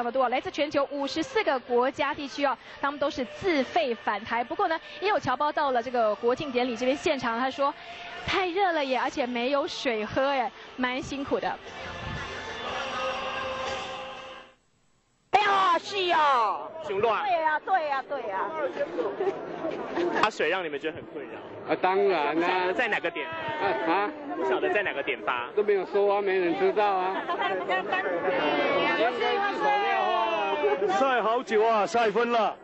常的多，来自全球五十四个国家地区哦，他们都是自费返台。不过呢，也有侨胞到了这个国庆典礼这边现场，他说太热了耶，而且没有水喝耶，蛮辛苦的。哎呀，是啊，凶乱。对呀，对呀，对呀。他水让你们觉得很困扰。啊，当然啦。在哪个点？啊啊，不晓得在哪个点发。都没有说啊，没人知道啊。晒好久啊，晒昏了。